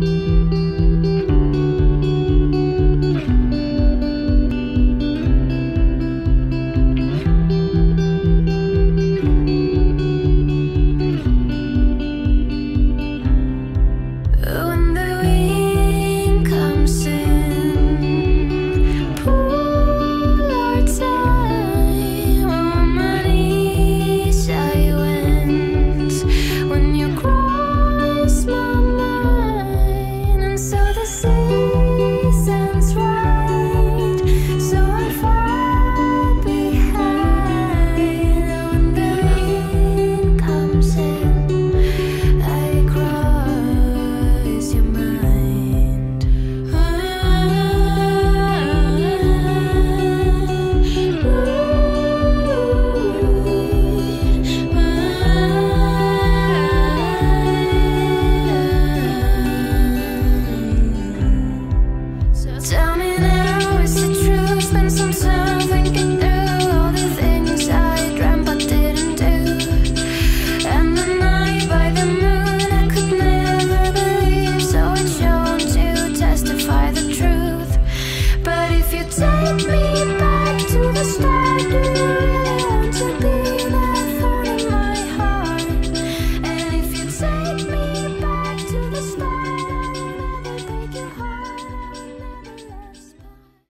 you Tell me